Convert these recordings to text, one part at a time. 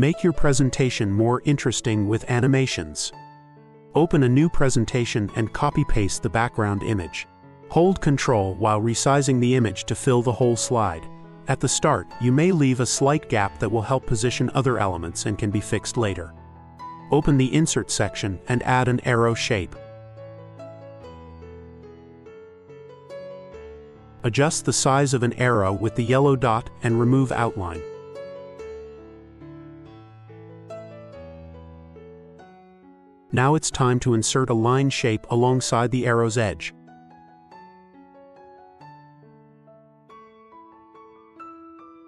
Make your presentation more interesting with animations. Open a new presentation and copy-paste the background image. Hold Ctrl while resizing the image to fill the whole slide. At the start, you may leave a slight gap that will help position other elements and can be fixed later. Open the Insert section and add an arrow shape. Adjust the size of an arrow with the yellow dot and remove outline. Now it's time to insert a line shape alongside the arrow's edge.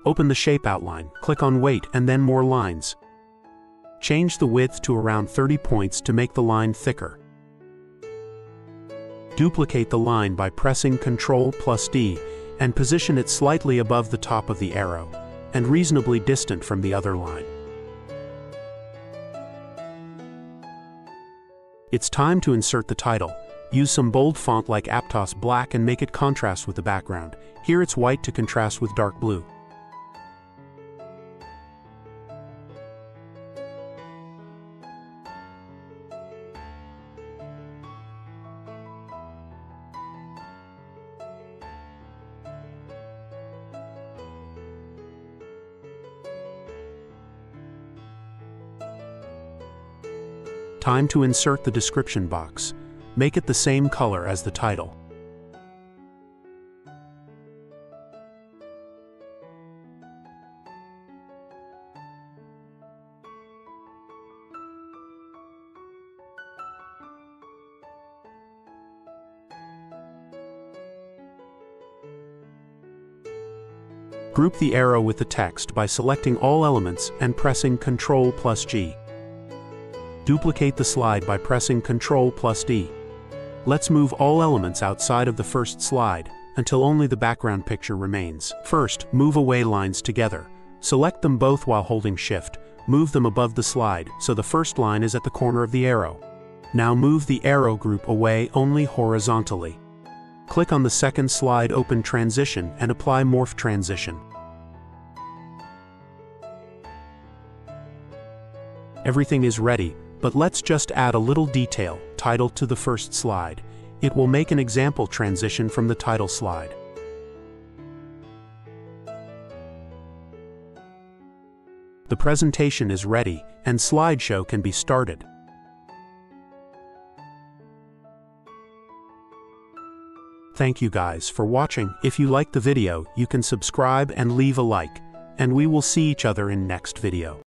Open the shape outline, click on Weight and then More Lines. Change the width to around 30 points to make the line thicker. Duplicate the line by pressing Ctrl plus D and position it slightly above the top of the arrow and reasonably distant from the other line. It's time to insert the title. Use some bold font like Aptos Black and make it contrast with the background. Here it's white to contrast with dark blue. Time to insert the description box. Make it the same color as the title. Group the arrow with the text by selecting all elements and pressing Ctrl plus G. Duplicate the slide by pressing Ctrl plus D. Let's move all elements outside of the first slide until only the background picture remains. First, move away lines together. Select them both while holding Shift. Move them above the slide so the first line is at the corner of the arrow. Now move the arrow group away only horizontally. Click on the second slide Open Transition and apply Morph Transition. Everything is ready, but let's just add a little detail, title to the first slide. It will make an example transition from the title slide. The presentation is ready, and slideshow can be started. Thank you guys for watching. If you like the video, you can subscribe and leave a like, and we will see each other in next video.